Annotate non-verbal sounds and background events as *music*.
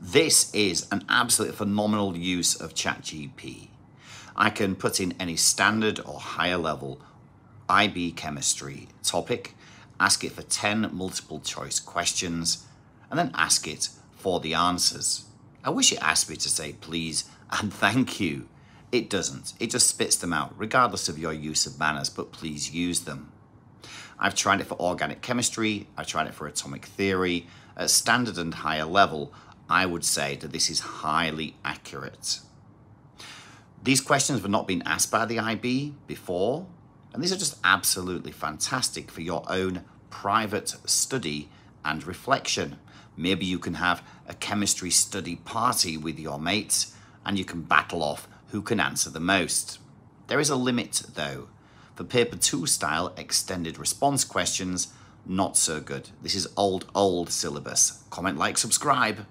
This is an absolutely phenomenal use of ChatGPT. I can put in any standard or higher level IB chemistry topic, ask it for 10 multiple choice questions, and then ask it for the answers. I wish it asked me to say please *laughs* and thank you. It doesn't. It just spits them out, regardless of your use of manners, but please use them. I've tried it for organic chemistry, I've tried it for atomic theory. At standard and higher level, I would say that this is highly accurate. These questions have not been asked by the IB before, and these are just absolutely fantastic for your own private study and reflection. Maybe you can have a chemistry study party with your mates and you can battle off who can answer the most. There is a limit though. For paper 2 style extended response questions, not so good. This is old, old syllabus. Comment, like, subscribe.